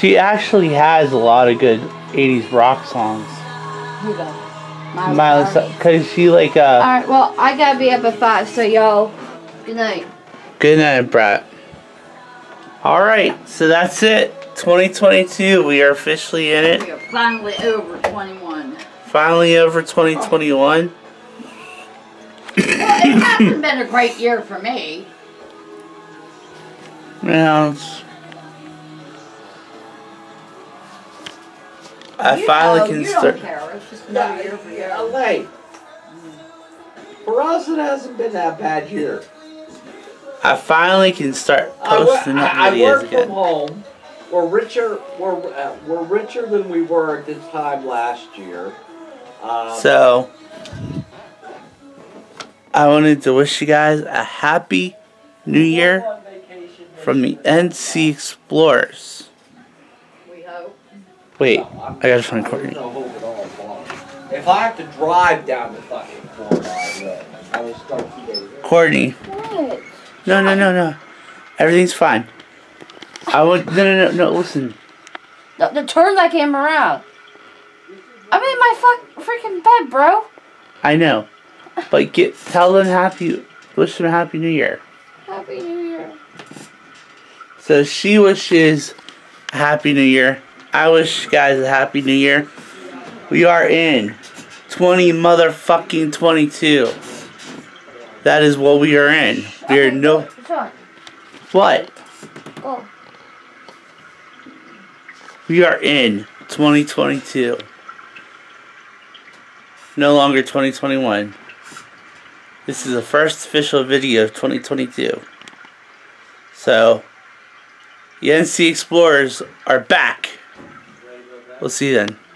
She actually has a lot of good 80s rock songs. Who does? Miley, because she like uh. Alright, well, I gotta be up at 5, so y'all, good night. Good night, Brett. All right, so that's it. 2022, we are officially in it. We are finally over 21. Finally over 2021. Well, it hasn't been a great year for me. Now, I You finally know, can you start. don't care. It's just another year for you. Yeah. For us, it hasn't been that bad year. I finally can start I, wo- posting up I, I videos work from again. home. We're richer. We're uh, we're richer than we were at this time last year. Um, So, I wanted to wish you guys a happy New Year from the NC Explorers. We hope. Wait, I'm- I gotta find Courtney. gonna hold it all along. If I have to drive down the fucking corner, I will. I will start today. Courtney. What? No, no, no, no. Everything's fine. I would. No, no, no, no. Listen. No, no, turn that camera around. I'm in my fuck freaking bed, bro. I know, but get tell them happy. Wish them a happy New Year. Happy New Year. So she wishes happy New Year. I wish you guys a happy New Year. We are in 20 motherfucking 22. That is what we are in. We are no. What? We are in 2022. No longer 2021. This is the first official video of 2022. So, the NC Explorers are back. We'll see you then.